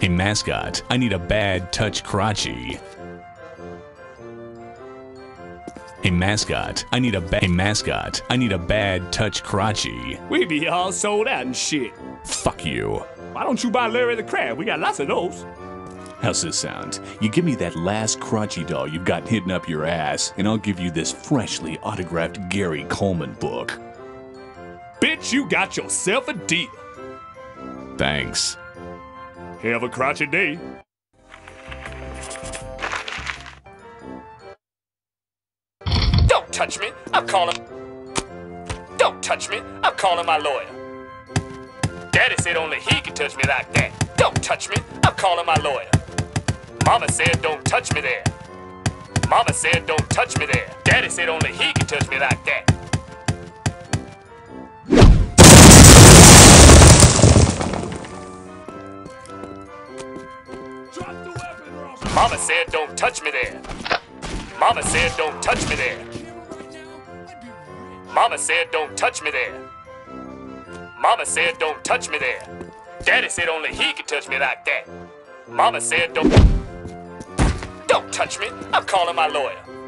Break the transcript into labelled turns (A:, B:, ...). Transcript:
A: Hey mascot, I need a bad touch Krotchy. Hey mascot, I need a bad hey mascot, I need a bad touch Krotchy.
B: We be all sold out and shit.
A: Fuck you.
B: Why don't you buy Larry the Crab? We got lots of those.
A: How's this sound? You give me that last Krotchy doll you've got hidden up your ass, and I'll give you this freshly autographed Gary Coleman book.
B: Bitch, you got yourself a deal.
A: Thanks.
B: Have a Krotchy day.
C: Don't touch me. I'm calling. Don't touch me. I'm calling my lawyer. Daddy said only he can touch me like that. Don't touch me. I'm calling my lawyer. Mama said don't touch me there. Mama said don't touch me there. Daddy said only he can touch me like that. Mama said don't touch me there. Mama said don't touch me there. Mama said don't touch me there. Mama said don't touch me there. Daddy said only he can touch me like that. Mama said Don't touch me. I'm calling my lawyer.